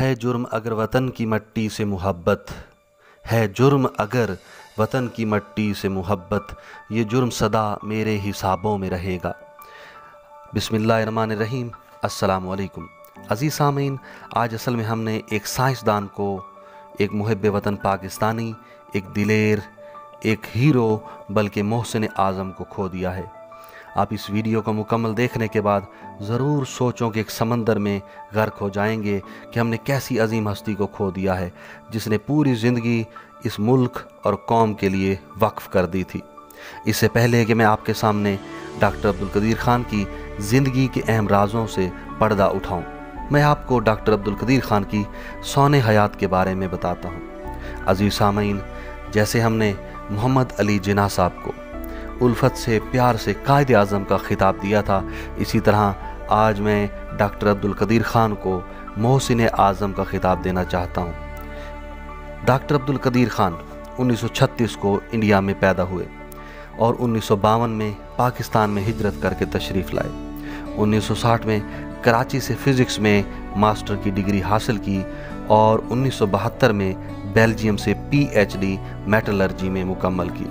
है जुर्म अगर वतन की मट्टी से मोहब्बत। है जुर्म अगर वतन की मट्टी से मोहब्बत। ये जुर्म सदा मेरे हिसाबों में रहेगा। बिसमीम असलकुम अज़ीज़ सामीन, आज असल में हमने एक साइंसदान को, एक मुहब वतन पाकिस्तानी, एक दिलेर, एक हीरो, बल्कि मोहसिन आज़म को खो दिया है। आप इस वीडियो को मुकम्मल देखने के बाद ज़रूर सोचों कि एक समंदर में गर्क हो जाएँगे कि हमने कैसी अजीम हस्ती को खो दिया है, जिसने पूरी ज़िंदगी इस मुल्क और कौम के लिए वक्फ़ कर दी थी। इससे पहले कि मैं आपके सामने डॉक्टर अब्दुल कदीर ख़ान की ज़िंदगी के अहम राजों से पर्दा उठाऊँ, मैं आपको डॉक्टर अब्दुल कदीर ख़ान की सोने हयात के बारे में बताता हूँ। अज़ीज़ सामीन जैसे हमने मोहम्मद अली जिना साहब को उल्फत से प्यार से कायद अज़म का ख़िताब दिया था। इसी तरह आज मैं डॉक्टर अब्दुल कदीर ख़ान को मोहसिन आज़म का ख़िताब देना चाहता हूँ। डॉक्टर अब्दुल कदीर ख़ान 1936 को इंडिया में पैदा हुए और उन्नीस सौ बावन में पाकिस्तान में हिजरत करके तशरीफ़ लाए। 1960 में कराची से फ़िज़िक्स में मास्टर की डिग्री हासिल की और 1972 में बेल्जियम से पीएचडी मेटलर्जी में मुकम्मल की।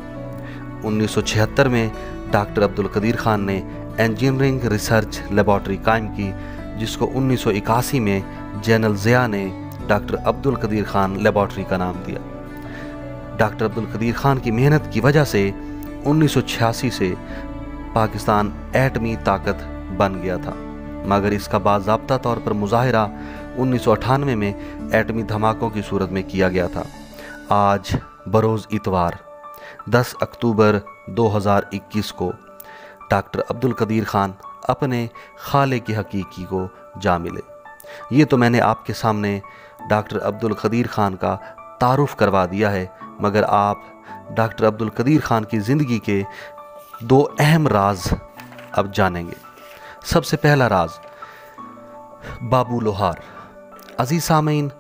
1976 में डॉक्टर अब्दुल कदीर ख़ान ने इंजीनियरिंग रिसर्च लेबॉर्ट्री कायम की, जिसको 1981 में जनरल ज़िया ने डॉक्टर अब्दुल कदीर ख़ान लेबॉर्ट्री का नाम दिया। डॉक्टर अब्दुल कदीर ख़ान की मेहनत की वजह से 1986 से पाकिस्तान एटमी ताकत बन गया था। मगर इसका बाबा तौर पर मुजाहरा उन्नीस सौ अठानवे में एटमी धमाकों की सूरत में किया गया था। आज बरोज़ इतवार 10 अक्टूबर 2021 को। डॉक्टर अब्दुल कदीर ख़ान अपने खाले की हकीकी को जा मिले। ये तो मैंने आपके सामने डॉक्टर अब्दुल कदीर ख़ान का तारुफ करवा दिया है, मगर आप डॉक्टर अब्दुल कदीर ख़ान की ज़िंदगी के दो अहम राज अब जानेंगे। सबसे पहला राज, बाबू लोहार, अज़ीज़ सामीन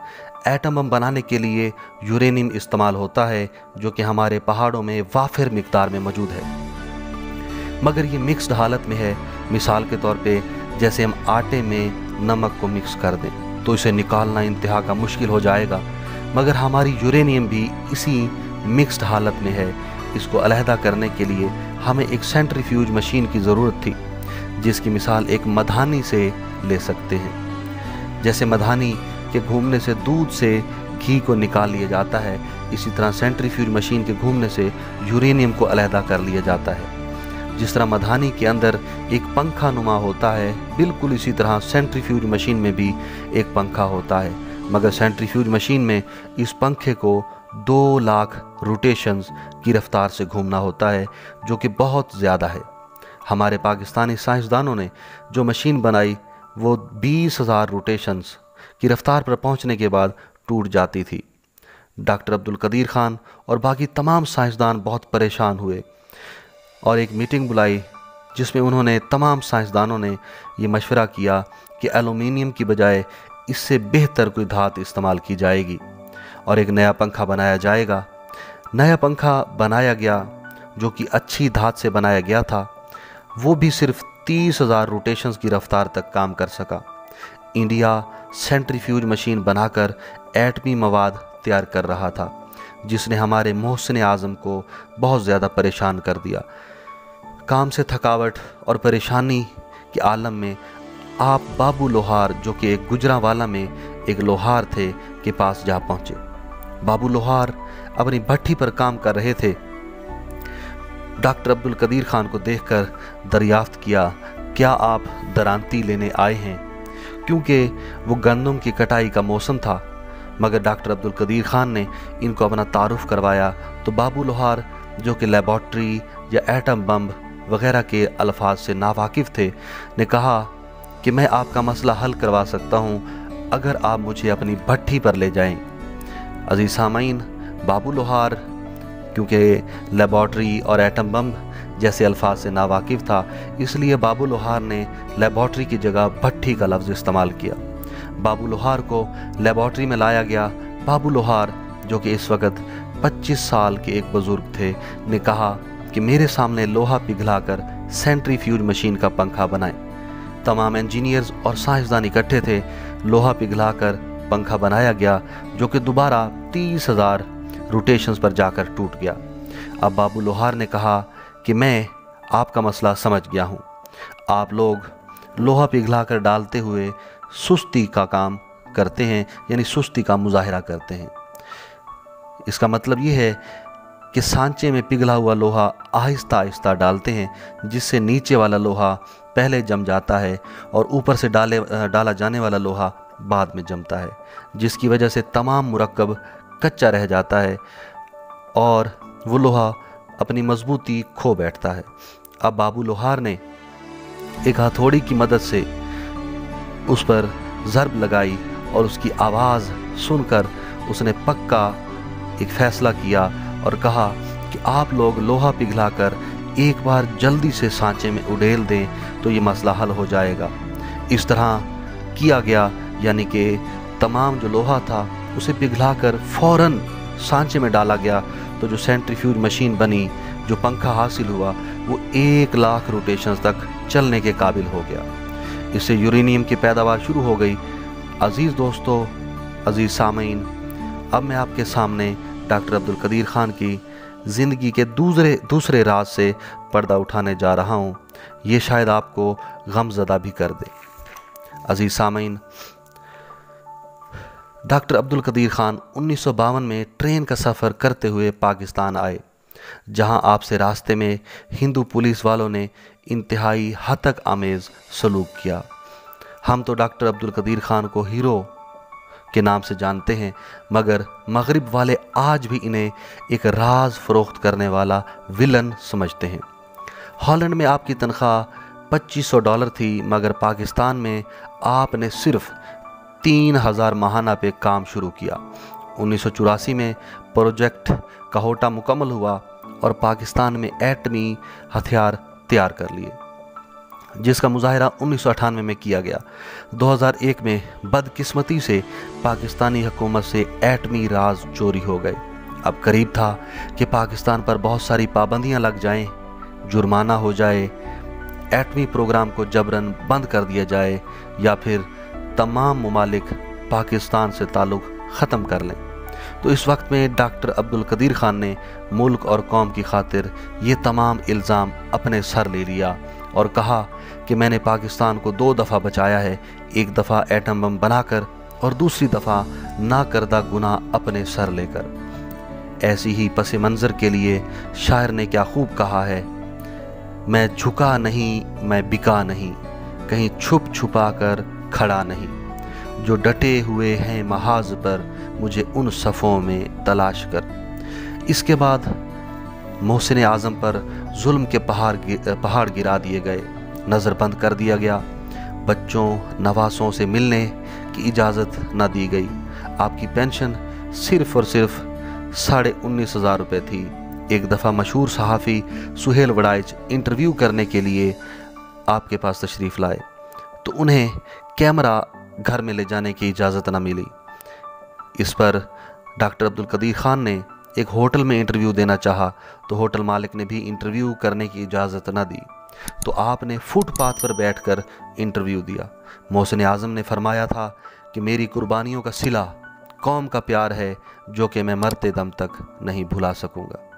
एटम बम बनाने के लिए यूरेनियम इस्तेमाल होता है, जो कि हमारे पहाड़ों में वाफिर मकदार में मौजूद है। मगर ये मिक्स्ड हालत में है। मिसाल के तौर पे, जैसे हम आटे में नमक को मिक्स कर दें तो इसे निकालना इंतहा का मुश्किल हो जाएगा। मगर हमारी यूरेनियम भी इसी मिक्स्ड हालत में है। इसको अलहदा करने के लिए हमें एक सेंट्रीफ्यूज मशीन की ज़रूरत थी, जिसकी मिसाल एक मधानी से ले सकते हैं। जैसे मधानी के घूमने से दूध से घी को निकाल लिया जाता है। इसी तरह सेंट्रीफ्यूज मशीन के घूमने से यूरेनियम को अलहदा कर लिया जाता है। जिस तरह मधानी के अंदर एक पंखा नुमा होता है, बिल्कुल इसी तरह सेंट्रीफ्यूज मशीन में भी एक पंखा होता है। मगर सेंट्रीफ्यूज मशीन में इस पंखे को दो लाख रोटेशंस की रफ्तार से घूमना होता है, जो कि बहुत ज़्यादा है। हमारे पाकिस्तानी साइंसदानों ने जो मशीन बनाई, वो बीस हज़ार रोटेशंस की रफ्तार पर पहुँचने के बाद टूट जाती थी। डॉक्टर अब्दुल कदीर ख़ान और बाकी तमाम साइंसदान बहुत परेशान हुए और एक मीटिंग बुलाई जिसमें उन्होंने तमाम साइंसदानों ने ये मशवरा किया कि एलुमिनियम की बजाय इससे बेहतर कोई धात इस्तेमाल की जाएगी और एक नया पंखा बनाया जाएगा। नया पंखा बनाया गया, जो कि अच्छी धात से बनाया गया था, वो भी सिर्फ़ तीस हज़ार रोटेशंस की रफ्तार तक काम कर सका। इंडिया सेंट्रीफ्यूज मशीन बनाकर एटमी मवाद तैयार कर रहा था, जिसने हमारे मोहसिन आज़म को बहुत ज़्यादा परेशान कर दिया। काम से थकावट और परेशानी के आलम में आप बाबू लोहार, जो कि एक गुजरावाला में एक लोहार थे, के पास जा पहुँचे। बाबू लोहार अपनी भट्टी पर काम कर रहे थे। डॉक्टर अब्दुल कदीर ख़ान को देखकर दरियाफ्त किया, क्या आप दरांती लेने आए हैं? क्योंकि वो गंदम की कटाई का मौसम था मगर डॉक्टर अब्दुल कदीर ख़ान ने इनको अपना तारुफ करवाया तो बाबू लोहार, जो कि लेबॉर्ट्री या एटम बम वगैरह के अल्फाज से नावाकिफ़ थे, ने कहा कि मैं आपका मसला हल करवा सकता हूँ अगर आप मुझे अपनी भट्टी पर ले जाएँ। अज़ीज़ सामीन, बाबू लोहार, क्योंकि लेबॉर्ट्री और एटम बम जैसे अल्फाज से नावाकिफ़ था, इसलिए बाबू लोहार ने लेबॉर्ट्री की जगह भट्टी का लफ्ज़ इस्तेमाल किया। बाबू लोहार को लेबॉर्ट्री में लाया गया। बाबू लोहार, जो कि इस वक्त 25 साल के एक बुज़ुर्ग थे, ने कहा कि मेरे सामने लोहा पिघलाकर सेंट्रीफ्यूज मशीन का पंखा बनाए। तमाम इंजीनियर्स और साइंसदान इकट्ठे थे, लोहा पिघलाकर पंखा बनाया गया, जो कि दोबारा तीस हज़ार रोटेशंस पर जाकर टूट गया। अब बाबू लोहार ने कहा कि मैं आपका मसला समझ गया हूँ। आप लोग लोहा पिघला कर डालते हुए सुस्ती का काम करते हैं, यानी सुस्ती का मुजाहरा करते हैं। इसका मतलब ये है कि सांचे में पिघला हुआ लोहा आहिस्ता आहिस्ता डालते हैं, जिससे नीचे वाला लोहा पहले जम जाता है और ऊपर से डाले, डाला जाने वाला लोहा बाद में जमता है, जिसकी वजह से तमाम मुरक्कब कच्चा रह जाता है और वो लोहा अपनी मजबूती खो बैठता है। अब बाबू लोहार ने एक हथौड़ी की मदद से उस पर ज़रब लगाई और उसकी आवाज़ सुनकर उसने पक्का एक फ़ैसला किया और कहा कि आप लोग लोहा पिघलाकर एक बार जल्दी से सांचे में उड़ेल दें तो ये मसला हल हो जाएगा। इस तरह किया गया, यानी कि तमाम जो लोहा था उसे पिघलाकर फ़ौरन सांचे में डाला गया तो जो सेंट्रीफ्यूज मशीन बनी, जो पंखा हासिल हुआ, वो एक लाख रोटेशन तक चलने के काबिल हो गया। इससे यूरेनियम की पैदावार शुरू हो गई। अज़ीज़ दोस्तों, अज़ीज़ सामीन, अब मैं आपके सामने डॉक्टर अब्दुल कदीर ख़ान की ज़िंदगी के दूसरे दूसरे राज से पर्दा उठाने जा रहा हूँ। ये शायद आपको गमज़दा भी कर दे। अज़ीज़ सामीन डॉक्टर अब्दुल कदीर ख़ान उन्नीस सौ बावन में ट्रेन का सफ़र करते हुए पाकिस्तान आए, जहाँ आपसे रास्ते में हिंदू पुलिस वालों ने इंतहाई हतक आमेज़ सलूक किया। हम तो डॉक्टर अब्दुल कदीर ख़ान को हीरो के नाम से जानते हैं, मगर मगरिब वाले आज भी इन्हें एक राज फ़रोख्त करने वाला विलन समझते हैं। हॉलैंड में आपकी तनख्वाह 2500 डॉलर थी, मगर पाकिस्तान में आपने सिर्फ़ तीन हज़ार माहाना पे काम शुरू किया। उन्नीस सौ चौरासी में प्रोजेक्ट कहोटा मुकम्मल हुआ और पाकिस्तान में एटमी हथियार तैयार कर लिए जिसका मुजाहरा उन्नीस सौ अठानवे में किया गया। 2001 में बदकिस्मती से पाकिस्तानी हुकूमत से एटमी राज चोरी हो गए। अब करीब था कि पाकिस्तान पर बहुत सारी पाबंदियाँ लग जाएँ, जुर्माना हो जाए एटमी प्रोग्राम को जबरन बंद कर दिया जाए या फिर तमाम ममालिक पाकिस्तान से ताल्लुक़ ख़त्म कर लें। तो इस वक्त में डॉक्टर अब्दुल कदीर ख़ान ने मुल्क और कौम की खातिर ये तमाम इल्ज़ाम अपने सर ले लिया और कहा कि मैंने पाकिस्तान को दो दफ़ा बचाया है, एक दफ़ा एटम बम बनाकर और दूसरी दफ़ा ना करदा गुना अपने सर लेकर। ऐसी ही पस मंज़र के लिए शायर ने क्या खूब कहा है, मैं झुका नहीं, मैं बिका नहीं, कहीं छुप छुपा कर खड़ा नहीं। जो डटे हुए हैं महाज पर मुझे उन सफ़ों में तलाश कर। इसके बाद मोहसिन आज़म पर जुल्म के पहाड़ पहाड़ गिरा दिए गए। नज़र बंद कर दिया गया। बच्चों, नवासों से मिलने की इजाज़त न दी गई। आपकी पेंशन सिर्फ़ और सिर्फ़ साढ़े उन्नीस हज़ार रुपये थी। एक दफ़ा मशहूर सहाफ़ी सुहेल वड़ाइच इंटरव्यू करने के लिए आपके पास तशरीफ़ लाए। तो उन्हें कैमरा घर में ले जाने की इजाज़त न मिली। इस पर डॉक्टर अब्दुल कदीर ख़ान ने एक होटल में इंटरव्यू देना चाहा तो होटल मालिक ने भी इंटरव्यू करने की इजाज़त न दी। तो आपने फुटपाथ पर बैठकर इंटरव्यू दिया। मोहसिन आज़म ने फरमाया था कि मेरी कुर्बानियों का सिला कौम का प्यार है, जो कि मैं मरते दम तक नहीं भुला सकूँगा।